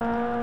you